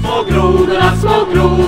Små grodorna, små grodorna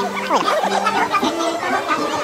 Oh, my God.